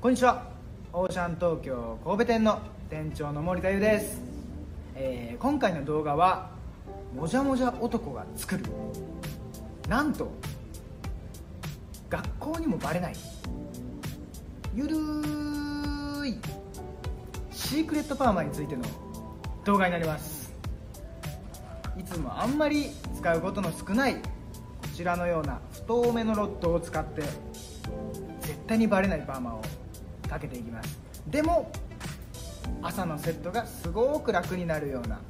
こんにちは。オーシャン東京神戸店の店長の森田優です、えー今回の動画はもじゃもじゃ男が作る。なんと学校にもバレない。ゆるい。シークレットパーマについての動画になります。いつもあんまり使うことの少ないこちらのような太めのロッドを使って絶対にバレないパーマをかけていきます。でも朝のセットがすごく楽になるような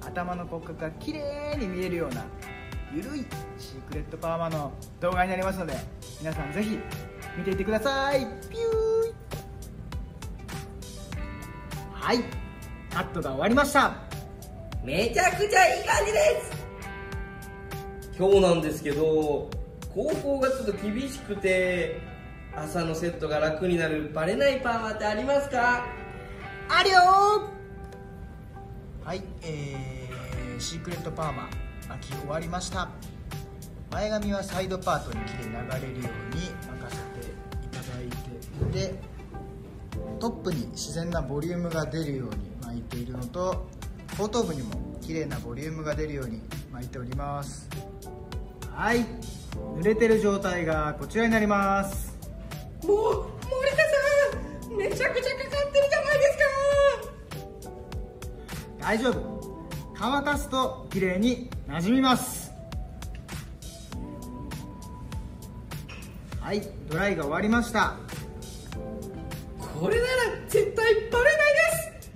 頭の骨格が綺麗に見えるようなゆるいシークレットパーマの動画になりますので皆さんぜひ見ていてください。ピューイ。はい。カットが終わりました。めちゃくちゃいい感じです。今日なんですけど高校がちょっと厳しくて朝のセットが楽になるバレないパーマってありますか？あるよ。はいえー、シークレットパーマ巻き終わりました。前髪はサイドパートに切れ流れるように巻かせていただいていてトップに自然なボリュームが出るように巻いているのと後頭部にも綺麗なボリュームが出るように巻いております。はい。濡れてる状態がこちらになりますもう森田さんめちゃくちゃかかってるじゃないですか。大丈夫。乾かすと綺麗になじみます。はいドライが終わりました。これなら絶対バレないです。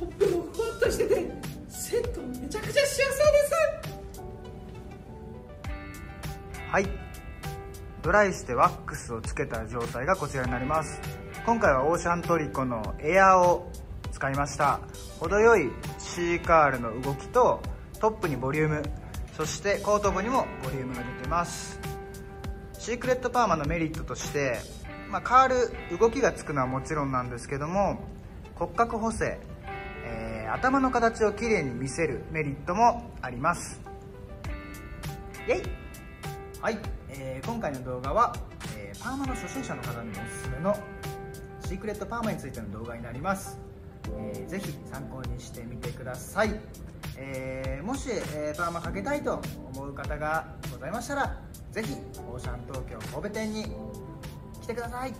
トップもふわっとしててセットめちゃくちゃしやすそうです。はいドライしてワックスをつけた状態がこちらになります。今回はオーシャントリコのエアーを使いました。程よい C カールの動きとトップにボリュームそして後頭部にもボリュームが出てます。シークレットパーマのメリットとして、まあ、カール動きがつくのはもちろんなんですけども骨格補正、えー頭の形をきれいに見せるメリットもあります。イェイ！はい、えー今回の動画は、えーパーマの初心者の方におすすめのシークレットパーマについての動画になります、えーぜひ参考にしてみてください、えーもし、えーパーマかけたいと思う方がございましたらぜひオーシャン東京神戸店に来てください。